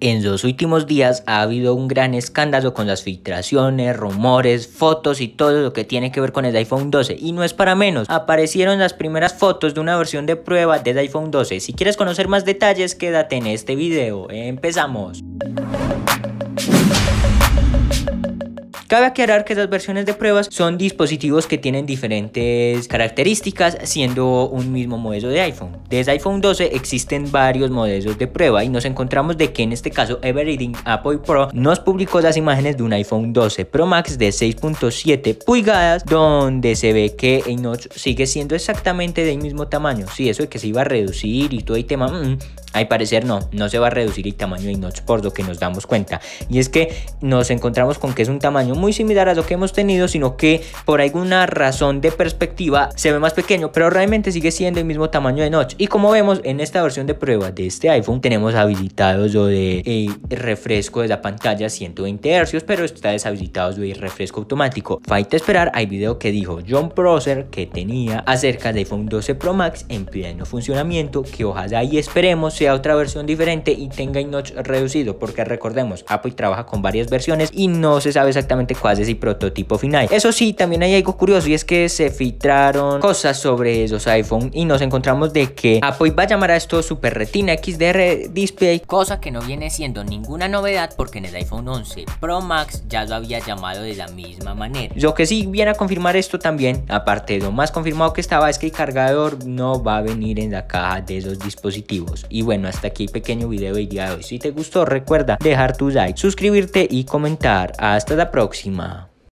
En los últimos días ha habido un gran escándalo con las filtraciones, rumores, fotos y todo lo que tiene que ver con el iPhone 12 y no es para menos, aparecieron las primeras fotos de una versión de prueba del iPhone 12. Si quieres conocer más detalles quédate en este video, empezamos. Cabe aclarar que las versiones de pruebas son dispositivos que tienen diferentes características siendo un mismo modelo de iPhone. Desde iPhone 12 existen varios modelos de prueba y nos encontramos de que en este caso Everything Apple Pro nos publicó las imágenes de un iPhone 12 Pro Max de 6.7 pulgadas donde se ve que el notch sigue siendo exactamente del mismo tamaño. Sí, eso de que se iba a reducir y todo el tema, mm, al parecer no, no se va a reducir el tamaño del notch por lo que nos damos cuenta. Y es que nos encontramos con que es un tamaño muy similar a lo que hemos tenido, sino que por alguna razón de perspectiva se ve más pequeño, pero realmente sigue siendo el mismo tamaño de notch. Y como vemos en esta versión de prueba de este iPhone, tenemos habilitado lo de el refresco de la pantalla 120 Hz, pero está deshabilitado lo de refresco automático. Falta esperar al video que dijo John Prosser que tenía acerca del iPhone 12 Pro Max en pleno funcionamiento, que ojalá y esperemos sea otra versión diferente y tenga el notch reducido, porque recordemos, Apple trabaja con varias versiones y no se sabe exactamente es el prototipo final. Eso sí, también hay algo curioso y es que se filtraron cosas sobre esos iPhone y nos encontramos de que Apple va a llamar a esto Super Retina XDR Display, cosa que no viene siendo ninguna novedad porque en el iPhone 11 Pro Max ya lo había llamado de la misma manera. Lo que sí viene a confirmar esto también, aparte de lo más confirmado que estaba, es que el cargador no va a venir en la caja de esos dispositivos. Y bueno, hasta aquí pequeño video del día de hoy. Si te gustó, recuerda dejar tu like, suscribirte y comentar. Hasta la próxima. Sim.